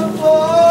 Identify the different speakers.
Speaker 1: Lord.